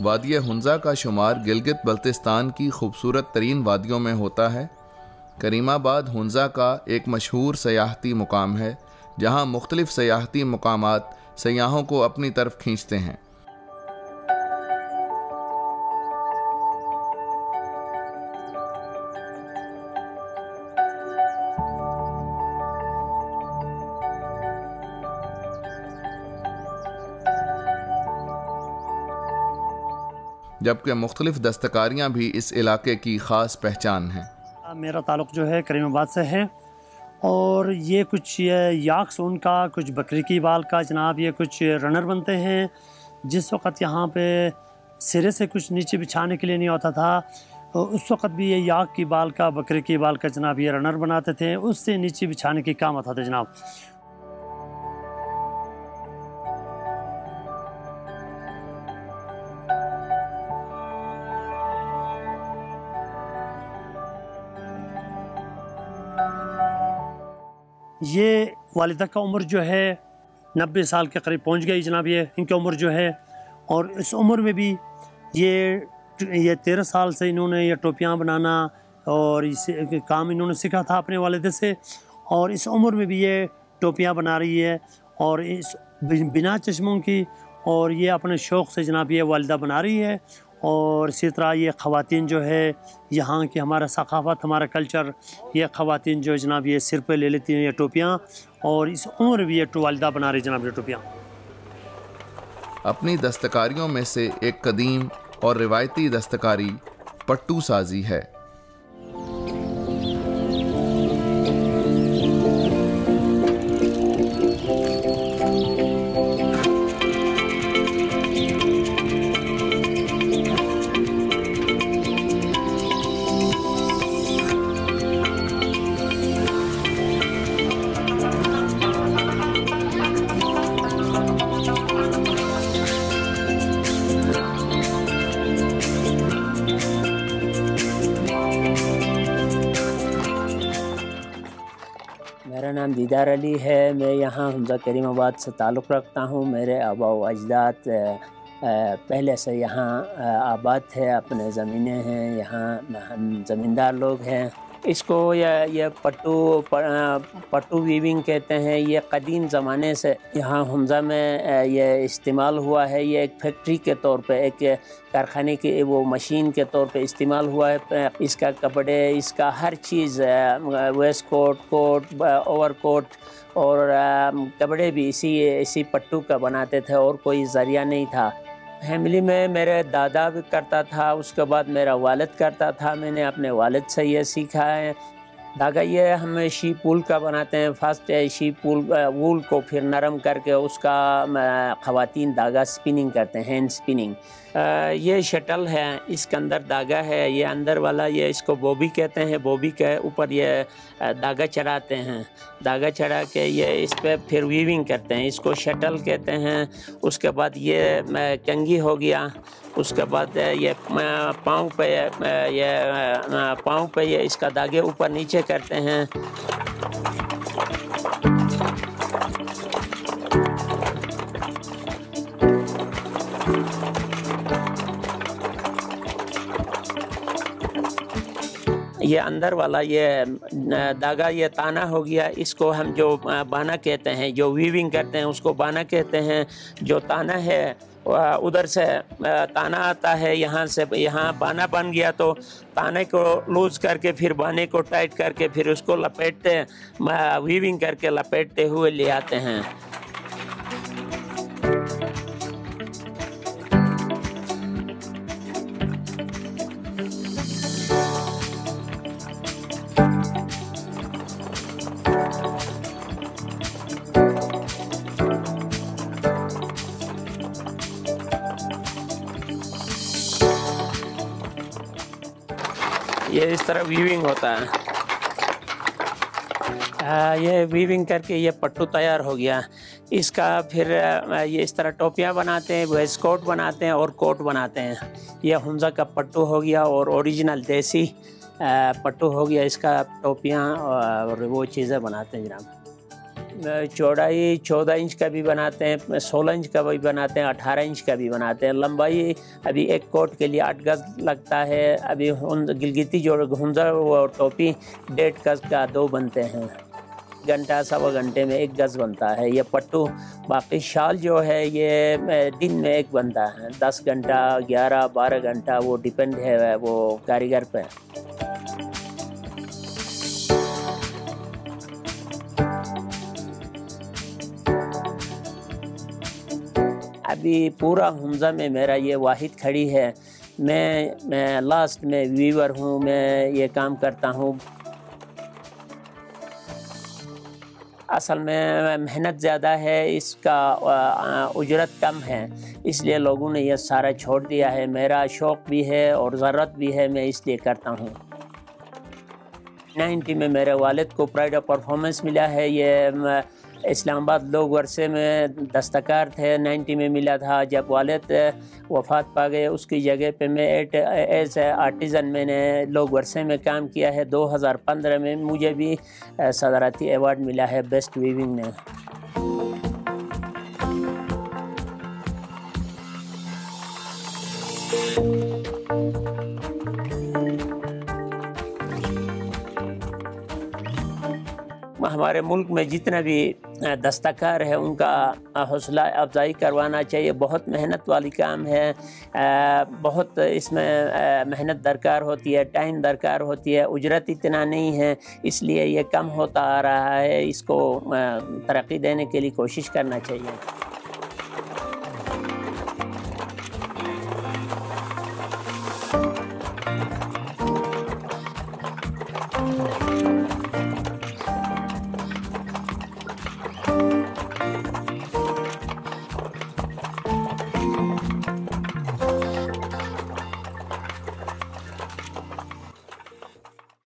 وادی ہنزا کا شمار گلگت بلتستان کی خوبصورت ترین وادیوں میں ہوتا ہے۔ کریم آباد ہنزا کا ایک مشہور سیاحتی مقام ہے، جہاں مختلف سیاحتی مقامات سیاحوں کو اپنی طرف کھینچتے ہیں۔ جبکہ مختلف دستکاریاں بھی اس علاقے کی خاص پہچان ہیں۔ میرا تعلق جو ہے کریم آباد سے ہے اور یہ کچھ یاک سون کا، کچھ بکری کی بال کا، جناب یہ کچھ رنر بنتے ہیں۔ جس وقت یہاں پہ سرے سے کچھ نیچے بچھانے کے لیے نہیں ہوتا تھا، اس وقت بھی یہ یاک کی بال کا، بکری کی بال کا جناب یہ رنر بناتے تھے۔ اس سے نیچے بچھانے کی کام آتا تھا جناب۔ یہ والدہ کا عمر جو ہے نبے سال کے قریب پہنچ گئی جناب، یہ ان کی عمر جو ہے، اور اس عمر میں بھی یہ یہ تیرہ سال سے انہوں نے یہ ٹوپیاں بنانا اور اس کام انہوں نے سیکھا تھا اپنے والدے سے، اور اس عمر میں بھی یہ ٹوپیاں بنا رہی ہے، اور اس بنا چشموں کی، اور یہ اپنے شوق سے جناب یہ والدہ بنا رہی ہے اور اسی طرح یہ خواتین جو ہے، یہاں کی ہمارا ثقافت، ہمارا کلچر، یہ خواتین جو جناب یہ سر پہ لے لیتی ہیں یہ ٹوپیاں اور اس عمر بھی یہ والدہ بنا رہی جناب یہ ٹوپیاں۔ اپنی دستکاریوں میں سے ایک قدیم اور روایتی دستکاری پٹو سازی ہے۔ میرا نام دیدار علی ہے۔ میں یہاں حمزہ کریم آباد سے تعلق رکھتا ہوں۔ میرے آبا و اجداد پہلے سے یہاں آباد تھے اپنے زمینیں ہیں۔ یہاں ہم زمیندار لوگ ہیں۔ اس کو یہ پٹو پٹو ویونگ کہتے ہیں، یہ قدیم زمانے سے یہاں حمزہ میں یہ استعمال ہوا ہے۔ یہ ایک فیکٹری کے طور پہ، ایک کارخانے کے، وہ مشین کے طور پہ استعمال ہوا ہے۔ اس کا کپڑے، اس کا ہر چیز ویسٹ کوٹ کوٹ اوور کوٹ اور کپڑے بھی اسی اسی پٹو کا بناتے تھے اور کوئی ذریعہ نہیں تھا۔ فیملی میں میرے دادا بھی کرتا تھا، اس کے بعد میرا والد کرتا تھا، میں نے اپنے والد سے یہ سیکھا ہے۔ داغا یہ ہم شیپ پول کا بناتے ہیں فرسٹ شیپ پول وول کو پھر نرم کر کے اس کا خواتین داغا سپننگ کرتے ہیں ہینڈ سپننگ یہ شٹل ہے، اس کے اندر داغا ہے، یہ اندر والا یہ اس کو بوبی کہتے ہیں بوبی کے اوپر یہ داغا چڑھاتے ہیں۔ داغا چڑھا کے یہ اس پہ پھر ویونگ کرتے ہیں، اس کو شٹل کہتے ہیں۔ اس کے بعد یہ کنگی ہو گیا۔ اس کے بعد یہ پاؤں پہ، یہ پاؤں پہ یہ اس کا داغے اوپر نیچے کرتے ہیں۔ یہ اندر والا یہ داغا یہ تانا ہو گیا۔ اس کو ہم جو بانا کہتے ہیں، جو ویونگ کرتے ہیں، اس کو بانا کہتے ہیں۔ جو تانا ہے ادھر سے تانا آتا ہے، یہاں سے، یہاں بانا بن گیا تو تانے کو لوز کر کے، پھر بانے کو ٹائٹ کر کے، پھر اس کو لپیٹتے ویونگ کر کے لپیٹتے ہوئے لے آتے ہیں۔ یہ اس طرح ویونگ ہوتا ہے۔ یہ ویونگ کر کے یہ پٹو تیار ہو گیا۔ اس کا پھر یہ اس طرح ٹوپیاں بناتے ہیں ویس کوٹ بناتے ہیں اور کوٹ بناتے ہیں۔ یہ حمزہ کا پٹو ہو گیا اور اوریجنل دیسی پٹو ہو گیا۔ اس کا ٹوپیاں اور وہ چیزیں بناتے ہیں جناب۔ چوڑائی چودہ انچ کا بھی بناتے ہیں، سولہ انچ کا بھی بناتے ہیں، اٹھارہ انچ کا بھی بناتے ہیں۔ لمبائی ابھی ایک کوٹ کے لیے آٹھ گز لگتا ہے۔ ابھی گلگتی جو ہنزر و ٹوپی ڈیڑھ گز کا دو بنتے ہیں۔ گھنٹہ سوا گھنٹے میں ایک گز بنتا ہے۔ یہ پٹو باقی شال جو ہے، یہ دن میں ایک بنتا ہے۔ دس گھنٹہ، گیارہ، بارہ گھنٹہ وہ ڈپینڈ ہے، وہ کاریگر پہ۔ ابھی پورا حمزہ میں میرا یہ واحد کھڑی ہے۔ میں میں لاسٹ میں ویور ہوں، میں یہ کام کرتا ہوں۔ اصل میں محنت زیادہ ہے، اس کا اجرت کم ہے۔ اس لیے لوگوں نے یہ سارا چھوڑ دیا ہے۔ میرا شوق بھی ہے اور ضرورت بھی ہے، میں اس لیے کرتا ہوں۔ نائنٹی میں میرے والد کو پرائڈ آف پرفارمنس ملا ہے۔ یہ اسلام آباد لوگ ورثے میں دستکار تھے، نائنٹی میں ملا تھا، جب والد وفات پا گئے، اس کی جگہ پہ میں ایز آرٹیزن میں نے لوگ ورثے میں کام کیا ہے۔ دو ہزار پندرہ میں مجھے بھی صدارتی ایوارڈ ملا ہے بیسٹ ویونگ میں۔ ہمارے ملک میں جتنا بھی دستکار ہے، ان کا حوصلہ افزائی کروانا چاہیے۔ بہت محنت والی کام ہے۔ بہت اس میں محنت درکار ہوتی ہے، ٹائم درکار ہوتی ہے، اجرت اتنا نہیں ہے۔ اس لیے یہ کم ہوتا آ رہا ہے۔ اس کو ترقی دینے کے لیے کوشش کرنا چاہیے۔